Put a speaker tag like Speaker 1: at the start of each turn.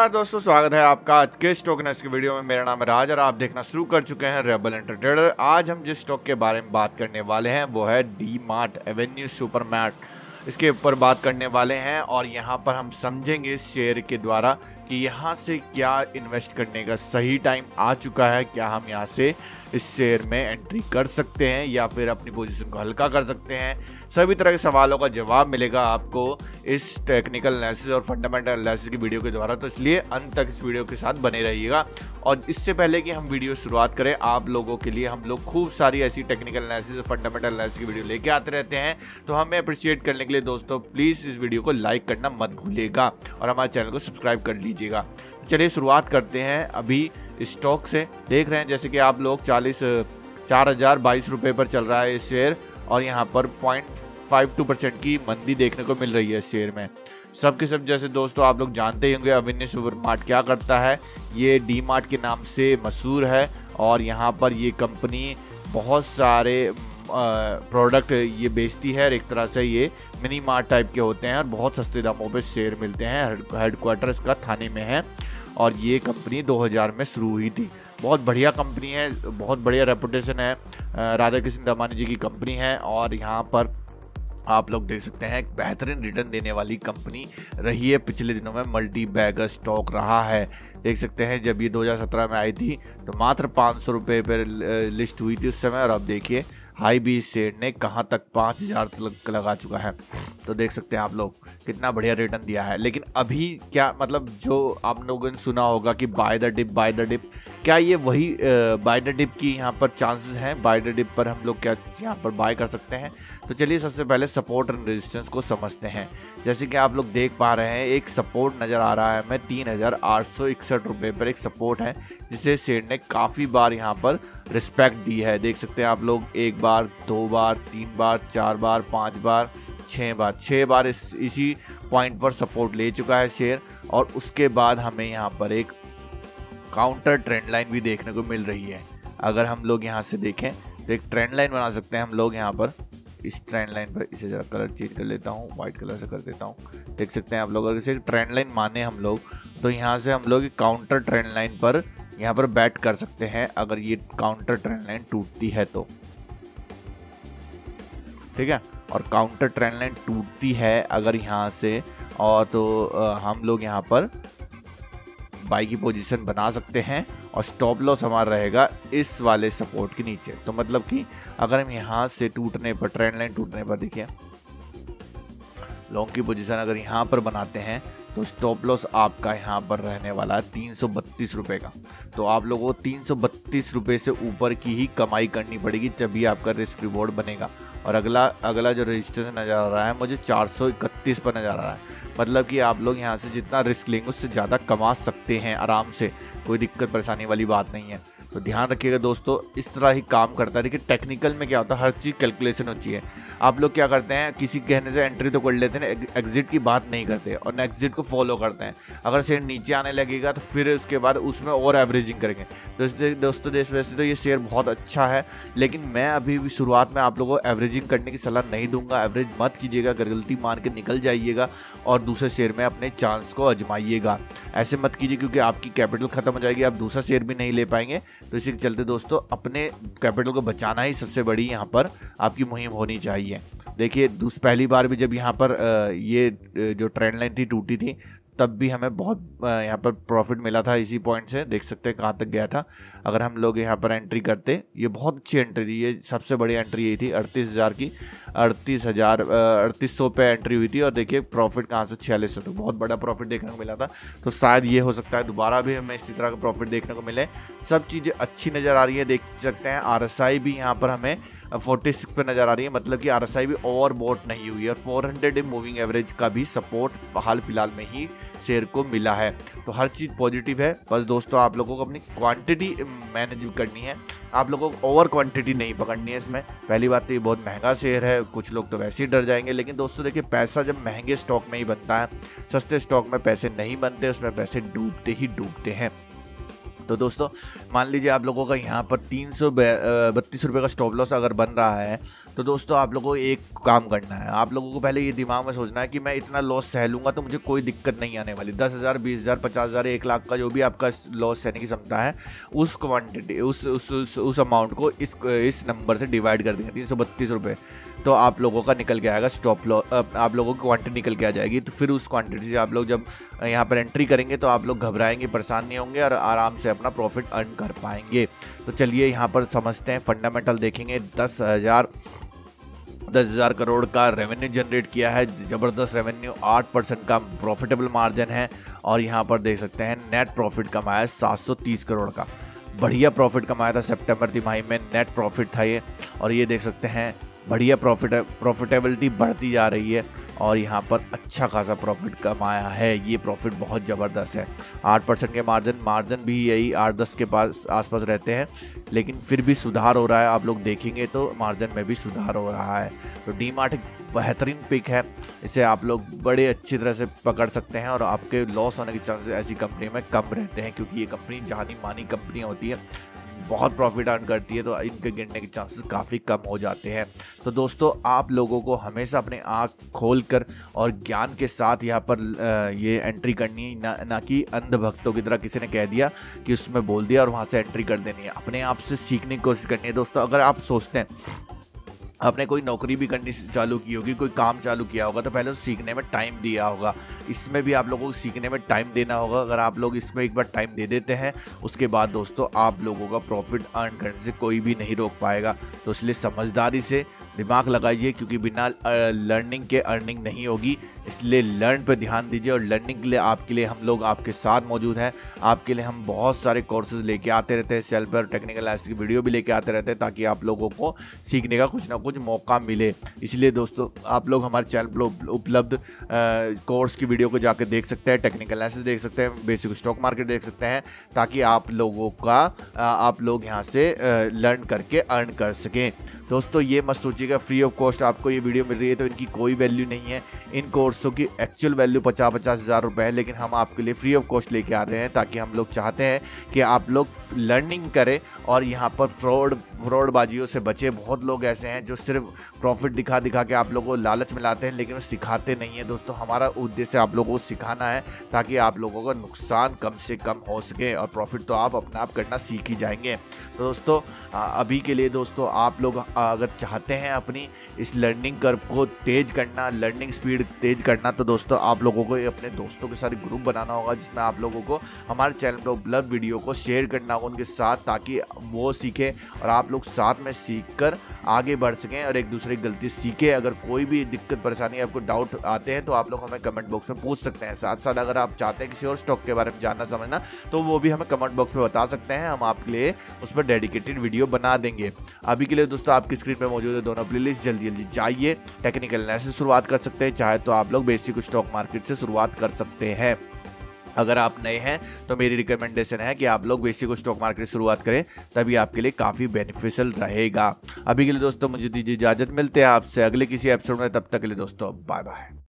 Speaker 1: नमस्कार दोस्तों, स्वागत है आपका आज के स्टॉक नेस्ट की वीडियो में। मेरा नाम है राज और आप देखना शुरू कर चुके हैं रेबल एंटरटेनर आज हम जिस स्टॉक के बारे में बात करने वाले हैं, वो है D Mart Avenue Super Mart इसके ऊपर बात करने वाले हैं और यहाँ पर हम समझेंगे इस शेयर के द्वारा कि यहाँ से क्या इन्वेस्ट करने का सही टाइम आ चुका है? क्या हम यहाँ से इस शेयर में एंट्री कर सकते हैं या फिर अपनी पोजीशन को हल्का कर सकते हैं? सभी तरह के सवालों का जवाब मिलेगा आपको इस टेक्निकल एनालिसिस और फंडामेंटल एनालिसिस की वीडियो के द्वारा। तो इसलिए अंत तक इस वीडियो के साथ बने रहिएगा। और इससे पहले कि हम वीडियो शुरुआत करें, आप लोगों के लिए हम लोग खूब सारी ऐसी टेक्निकल एनालिसिस और फंडामेंटल एनालिसिस की वीडियो लेके आते रहते हैं। तो हमें अप्रिशिएट करने के लिए दोस्तों प्लीज़ इस वीडियो को लाइक करना मत भूलिएगा। और हमारे चैनल को सब्सक्राइब कर लीजिएगा चलिए शुरुआत करते हैं अभी स्टॉक से। देख रहे हैं, जैसे कि आप लोग चालीस, चार हज़ार बाईस रुपये पर चल रहा है शेयर और यहाँ पर पॉइंट फाइव टू परसेंट की मंदी देखने को मिल रही है शेयर में। सब के सब, जैसे दोस्तों आप लोग जानते ही होंगे अविन्य सुपर मार्ट क्या करता है? ये डी मार्ट के नाम से मशहूर है और यहाँ पर ये कंपनी बहुत सारे प्रोडक्ट ये बेचती है और एक तरह से ये मिनी मार्ट टाइप के होते हैं और बहुत सस्ते दामों पे शेयर मिलते हैं हेडक्वार्टर इसका थाने में है। और ये कंपनी 2000 में शुरू हुई थी। बहुत बढ़िया कंपनी है, बहुत बढ़िया रेपुटेशन है। राधा कृष्ण दमानी जी की कंपनी है और यहाँ पर आप लोग देख सकते हैं, एक बेहतरीन रिटर्न देने वाली कंपनी रही है। पिछले दिनों में मल्टी बैगर स्टॉक रहा है। देख सकते हैं, जब ये 2017 में आई थी तो मात्र पाँच सौ रुपये पर लिस्ट हुई थी उस समय। और अब देखिए हाई बी शेड ने कहाँ तक पाँच हज़ार तक लगा चुका है? तो देख सकते हैं आप लोग कितना बढ़िया रिटर्न दिया है। लेकिन अभी क्या मतलब जो आप लोगों ने सुना होगा कि buy the dip buy the dip क्या ये वही बाय द डिप की यहाँ पर चांसेस हैं? बाय द डिप पर हम लोग क्या यहाँ पर बाय कर सकते हैं? तो चलिए सबसे पहले सपोर्ट एंड रेजिस्टेंस को समझते हैं। जैसे कि आप लोग देख पा रहे हैं, एक सपोर्ट नज़र आ रहा है हमें तीन हज़ार आठ सौ इकसठ रुपये पर एक सपोर्ट है, जिसे शेर ने काफ़ी बार यहाँ पर रिस्पेक्ट दी है। देख सकते हैं आप लोग, एक बार, दो बार, तीन बार, चार बार, पाँच बार छः बार। छः बार इस, इसी पॉइंट पर सपोर्ट ले चुका है शेयर और उसके बाद हमें यहाँ पर एक काउंटर ट्रेंड लाइन भी देखने को मिल रही है। अगर हम लोग यहाँ से देखें तो एक ट्रेंड लाइन बना सकते हैं हम लोग यहाँ पर। इस ट्रेंड लाइन पर इसे ज़रा कलर चेंज कर लेता हूँ वाइट कलर से कर देता हूँ। देख सकते हैं आप लोग, अगर इसे ट्रेंड लाइन माने हम लोग तो यहाँ से हम लोग काउंटर ट्रेंड लाइन पर यहाँ पर बैट कर सकते हैं अगर ये काउंटर ट्रेंड लाइन टूटती है तो। ठीक है? और काउंटर ट्रेंड लाइन टूटती है अगर यहाँ से, और तो हम लोग यहाँ पर बाई की पोजीशन बना सकते हैं और स्टॉप लॉस हमारा रहेगा इस वाले सपोर्ट के नीचे। तो मतलब कि अगर हम यहाँ से टूटने पर ट्रेंड लाइन टूटने पर देखिए लॉन्ग की पोजीशन अगर यहाँ पर बनाते हैं तो स्टॉप लॉस आपका यहाँ पर रहने वाला है तीन सौ का। तो आप लोगों को तीन सौ से ऊपर की ही कमाई करनी पड़ेगी तभी आपका रिस्क रिवॉर्ड बनेगा। और अगला अगला जो रजिस्ट्रेशन नज़र आ रहा है मुझे चार सौ इकतीस पर नज़र आ रहा है। मतलब कि आप लोग यहाँ से जितना रिस्क लेंगे उससे ज़्यादा कमा सकते हैं आराम से। कोई दिक्कत, परेशानी वाली बात नहीं है। तो ध्यान रखिएगा दोस्तों, इस तरह ही काम करता है। देखिए टेक्निकल में क्या होता है, हर चीज़ कैलकुलेशन होती है। आप लोग क्या करते हैं, किसी कहने से एंट्री तो कर लेते हैं एग्जिट की बात नहीं करते और एग्जिट को फॉलो करते हैं। अगर शेयर नीचे आने लगेगा तो फिर उसके बाद उसमें और एवरेजिंग करेंगे। तो दोस्तों देश वैसे तो ये शेयर बहुत अच्छा है, लेकिन मैं अभी भी शुरुआत में आप लोगों को एवरेजिंग करने की सलाह नहीं दूँगा। एवरेज मत कीजिएगा, अगर गलती मान के निकल जाइएगा और दूसरे शेयर में अपने चांस को आजमाइएगा। ऐसे मत कीजिए, क्योंकि आपकी कैपिटल खत्म हो जाएगी, आप दूसरा शेयर भी नहीं ले पाएँगे। तो इसी के चलते दोस्तों, अपने कैपिटल को बचाना ही सबसे बड़ी यहाँ पर आपकी मुहिम होनी चाहिए। देखिए पहली बार भी जब यहाँ पर ये जो ट्रेंड लाइन थी, टूटी थी तब भी हमें बहुत यहाँ पर प्रॉफिट मिला था इसी पॉइंट से। देख सकते हैं कहाँ तक गया था। अगर हम लोग यहाँ पर एंट्री करते, ये बहुत अच्छी एंट्री थी। ये सबसे बड़ी एंट्री यही थी, अड़तीस हज़ार की। अड़तीस हज़ार अड़तीस सौ पे एंट्री हुई थी और देखिए प्रॉफिट कहाँ से छियालीस सौ तो बहुत बड़ा प्रॉफिट देखने को मिला था। तो शायद ये हो सकता है दोबारा भी हमें इसी तरह का प्रॉफिट देखने को मिले। सब चीज़ें अच्छी नज़र आ रही है, देख सकते हैं। आरएसआई भी यहाँ पर हमें फोर्टी सिक्स पे नज़र आ रही है मतलब कि आरएसआई भी ओवर बोट नहीं हुई और फोर हंड्रेड मूविंग एवरेज का भी सपोर्ट हाल फ़िलहाल में ही शेयर को मिला है। तो हर चीज़ पॉजिटिव है। बस दोस्तों, आप लोगों को अपनी क्वांटिटी मैनेज करनी है। आप लोगों को ओवर क्वांटिटी नहीं पकड़नी है इसमें। पहली बात तो ये बहुत महँगा शेयर है, कुछ लोग तो वैसे ही डर जाएँगे, लेकिन दोस्तों देखिए, पैसा जब महँगे स्टॉक में ही बनता है, सस्ते स्टॉक में पैसे नहीं बनते, उसमें पैसे डूबते ही डूबते हैं। तो दोस्तों, मान लीजिए आप लोगों का यहाँ पर तीन सौ बत्तीस रुपये का स्टॉप लॉस अगर बन रहा है तो दोस्तों आप लोगों को एक काम करना है। आप लोगों को पहले ये दिमाग में सोचना है कि मैं इतना लॉस सह लूँगा तो मुझे कोई दिक्कत नहीं आने वाली। दस हज़ार बीस हज़ार पचास हज़ार एक लाख का जो भी आपका लॉस सहने की क्षमता है उस क्वांटिटी उस उस उस, उस अमाउंट को इस इस नंबर से डिवाइड कर देंगे तीन सौ बत्तीस रुपये तो आप लोगों का निकल के आएगा स्टॉप लॉस आप लोगों की क्वांटिटी निकल के आ जाएगी। तो फिर उस क्वांटिटी से आप लोग जब यहाँ पर एंट्री करेंगे तो आप लोग घबराएँगे परेशान नहीं होंगे और आराम से अपना प्रॉफिट अर्न कर पाएँगे। तो चलिए यहाँ पर समझते हैं फंडामेंटल देखेंगे। दस हज़ार दस हज़ार करोड़ का रेवेन्यू जनरेट किया है। ज़बरदस्त रेवेन्यू आठ परसेंट का प्रॉफिटेबल मार्जिन है। और यहाँ पर देख सकते हैं नेट प्रॉफिट कमाया है सात सौ तीस करोड़ का। बढ़िया प्रॉफिट कमाया था सितंबर तिमाही में नेट प्रॉफिट था ये। और ये देख सकते हैं, बढ़िया प्रॉफिट प्रॉफिटेबिलिटी बढ़ती जा रही है। और यहाँ पर अच्छा खासा प्रॉफिट कमाया है। ये प्रॉफिट बहुत ज़बरदस्त है। आठ परसेंट के मार्जिन मार्जिन भी यही आठ दस के पास, आसपास रहते हैं। लेकिन फिर भी सुधार हो रहा है। आप लोग देखेंगे तो मार्जिन में भी सुधार हो रहा है। तो डी मार्ट एक बेहतरीन पिक है। इसे आप लोग बड़े अच्छी तरह से पकड़ सकते हैं और आपके लॉस होने के चांसेस ऐसी कंपनी में कम रहते हैं। क्योंकि ये कंपनी जानी मानी कंपनियाँ होती है। बहुत प्रॉफिट अर्न करती है तो इनके गिरने के चांसेस काफ़ी कम हो जाते हैं। तो दोस्तों, आप लोगों को हमेशा अपने आँख खोल कर और ज्ञान के साथ यहाँ पर ये एंट्री करनी है। ना ना कि अंधभक्तों की तरह किसी ने कह दिया कि उसमें बोल दिया और वहाँ से एंट्री कर देनी है। अपने आप से सीखने की कोशिश करनी है। दोस्तों, अगर आप सोचते हैं आपने कोई नौकरी भी करनी चालू की होगी, कोई काम चालू किया होगा तो पहले सीखने में टाइम दिया होगा। इसमें भी आप लोगों को सीखने में टाइम देना होगा। अगर आप लोग इसमें एक बार टाइम दे देते हैं, उसके बाद दोस्तों आप लोगों का प्रॉफिट अर्न करने से कोई भी नहीं रोक पाएगा। तो इसलिए समझदारी से दिमाग लगाइए, क्योंकि बिना लर्निंग के अर्निंग नहीं होगी। इसलिए लर्न पर ध्यान दीजिए और लर्निंग के लिए आपके लिए हम लोग आपके साथ मौजूद हैं। आपके लिए हम बहुत सारे कोर्सेज लेके आते रहते हैं सेल्फ और टेक्निकल एस की वीडियो भी लेके आते रहते हैं ताकि आप लोगों को सीखने का कुछ ना कुछ मौका मिले। इसलिए दोस्तों, आप लोग हमारे चैनल पर उपलब्ध कोर्स की वीडियो को जाकर देख सकते हैं टेक्निकल एनालिसिस देख सकते हैं बेसिक स्टॉक मार्केट देख सकते हैं ताकि आप लोगों का आप लोग यहाँ से लर्न करके अर्न कर सकें। दोस्तों, ये मत सोचिएगा फ्री ऑफ़ कॉस्ट आपको ये वीडियो मिल रही है तो इनकी कोई वैल्यू नहीं है। इन कोर्सों की एक्चुअल वैल्यू पचास पचास हज़ार रुपये है, लेकिन हम आपके लिए फ्री ऑफ़ कॉस्ट लेके आ रहे हैं, ताकि हम लोग चाहते हैं कि आप लोग लर्निंग करें और यहाँ पर फ्रॉड, फ्रॉडबाजियों से बचे बहुत लोग ऐसे हैं जो सिर्फ़ प्रॉफिट दिखा दिखा के आप लोगों को लालच में लाते हैं, लेकिन वो सिखाते नहीं हैं। दोस्तों, हमारा उद्देश्य आप लोगों को सिखाना है ताकि आप लोगों का नुकसान कम से कम हो सके और प्रॉफिट तो आप अपना आप करना सीख ही जाएँगे। तो दोस्तों अभी के लिए दोस्तों, आप लोग अगर चाहते हैं अपनी इस लर्निंग कर्व को तेज़ करना, लर्निंग स्पीड तेज़ करना तो दोस्तों, आप लोगों को अपने दोस्तों के साथ ग्रुप बनाना होगा जिसमें आप लोगों को हमारे चैनल पर उपलब्ध वीडियो को शेयर करना होगा उनके साथ ताकि वो सीखें और आप लोग साथ में सीख कर आगे बढ़ सकें और एक दूसरे की गलती सीखें। अगर कोई भी दिक्कत, परेशानी, आपको डाउट आते हैं तो आप लोग हमें कमेंट बॉक्स में पूछ सकते हैं। साथ साथ अगर आप चाहते हैं किसी और स्टॉक के बारे में जानना, समझना तो वो भी हमें कमेंट बॉक्स में बता सकते हैं। हम आपके लिए उस पर डेडिकेटेड वीडियो बना देंगे। अभी के लिए दोस्तों, आपकी स्क्रीन पर मौजूद है दोनों प्लेलिस्ट जल्दी जल्दी चाहिए टेक्निकल एनालिसिस शुरुआत कर सकते हैं। चाहे तो आप लोग बेसिक स्टॉक मार्केट से शुरुआत कर सकते हैं। अगर आप नए हैं तो मेरी रिकमेंडेशन है कि आप लोग बेसिक स्टॉक मार्केट शुरुआत करें, तभी आपके लिए काफ़ी बेनिफिशियल रहेगा। अभी के लिए दोस्तों, मुझे दीजिए इजाज़त, मिलते हैं आपसे अगले किसी एपिसोड में, तब तक के लिए दोस्तों बाय बाय